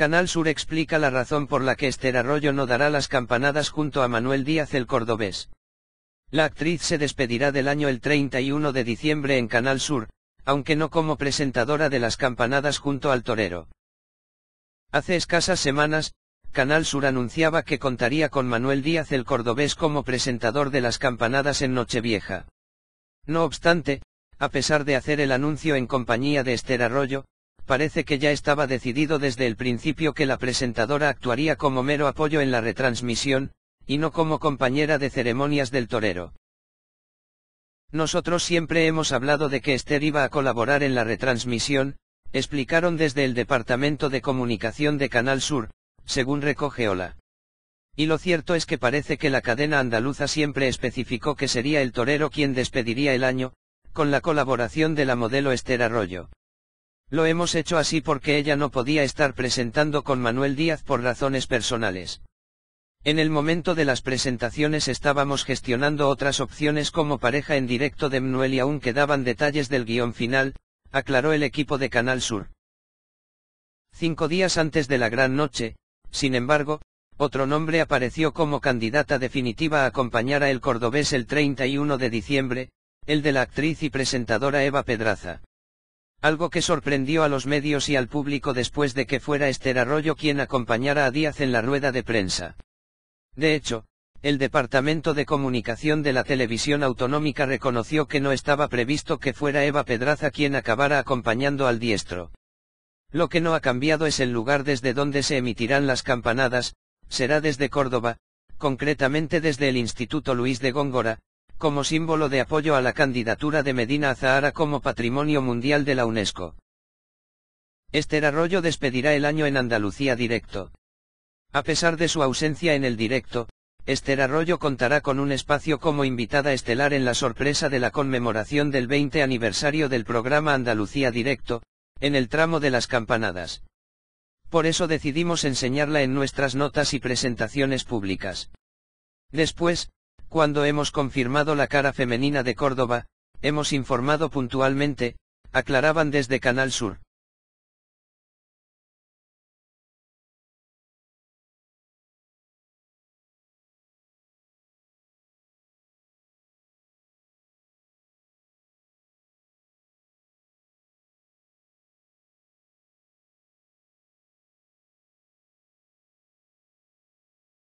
Canal Sur explica la razón por la que Esther Arroyo no dará las campanadas junto a Manuel Díaz el cordobés. La actriz se despedirá del año el 31 de diciembre en Canal Sur, aunque no como presentadora de las campanadas junto al torero. Hace escasas semanas, Canal Sur anunciaba que contaría con Manuel Díaz el cordobés como presentador de las campanadas en Nochevieja. No obstante, a pesar de hacer el anuncio en compañía de Esther Arroyo, parece que ya estaba decidido desde el principio que la presentadora actuaría como mero apoyo en la retransmisión, y no como compañera de ceremonias del torero. Nosotros siempre hemos hablado de que Esther iba a colaborar en la retransmisión, explicaron desde el Departamento de Comunicación de Canal Sur, según recoge Ola. Y lo cierto es que parece que la cadena andaluza siempre especificó que sería el torero quien despediría el año, con la colaboración de la modelo Esther Arroyo. Lo hemos hecho así porque ella no podía estar presentando con Manuel Díaz por razones personales. En el momento de las presentaciones estábamos gestionando otras opciones como pareja en directo de Manuel y aún quedaban detalles del guion final, aclaró el equipo de Canal Sur. Cinco días antes de la gran noche, sin embargo, otro nombre apareció como candidata definitiva a acompañar a el cordobés el 31 de diciembre, el de la actriz y presentadora Eva Pedraza. Algo que sorprendió a los medios y al público después de que fuera Esther Arroyo quien acompañara a Díaz en la rueda de prensa. De hecho, el Departamento de Comunicación de la Televisión Autonómica reconoció que no estaba previsto que fuera Eva Pedraza quien acabara acompañando al diestro. Lo que no ha cambiado es el lugar desde donde se emitirán las campanadas, será desde Córdoba, concretamente desde el Instituto Luis de Góngora, como símbolo de apoyo a la candidatura de Medina Azahara como Patrimonio Mundial de la UNESCO. Esther Arroyo despedirá el año en Andalucía directo. A pesar de su ausencia en el directo, Esther Arroyo contará con un espacio como invitada estelar en la sorpresa de la conmemoración del 20 aniversario del programa Andalucía Directo, en el tramo de las campanadas. Por eso decidimos enseñarla en nuestras notas y presentaciones públicas. Después, cuando hemos confirmado la cara femenina de Córdoba, hemos informado puntualmente, aclaraban desde Canal Sur.